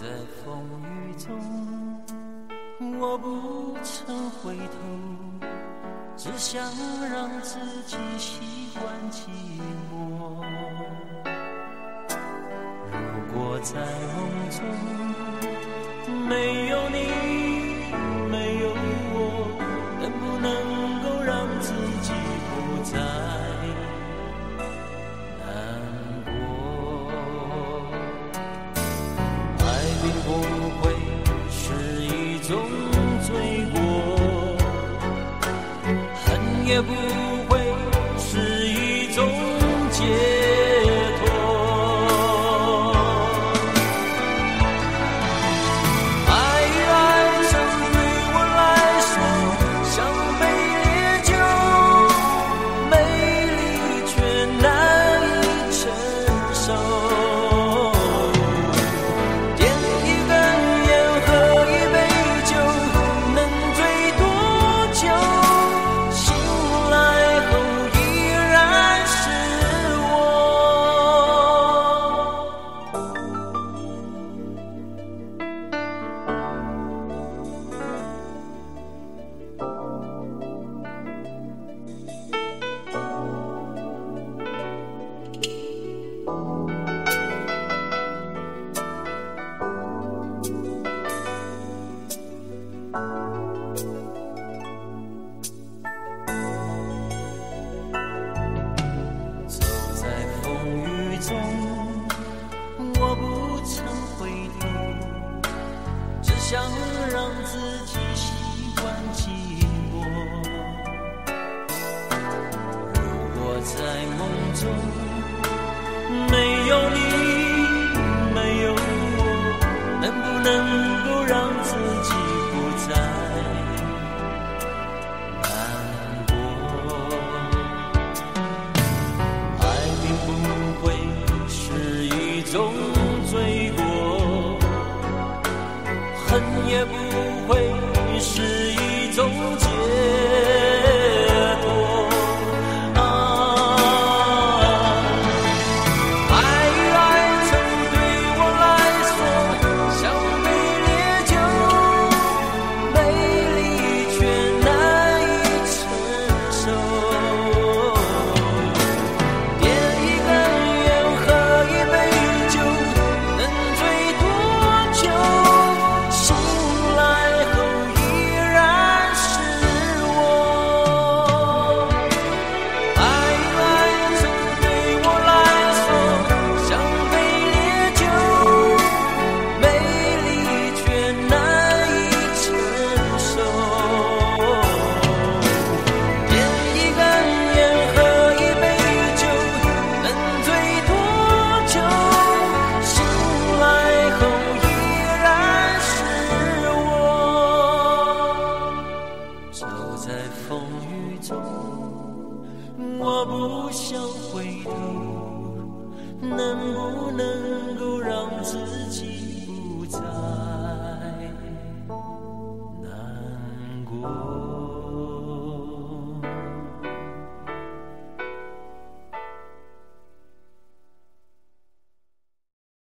在风雨中我不曾回头只想让自己习惯寂寞。如果在梦中没有你 vagabundo. 想让自己习惯寂寞。如果在梦中没有你，没有我，能不能够让自己也不会是一种解走在风雨中我不想回头能不能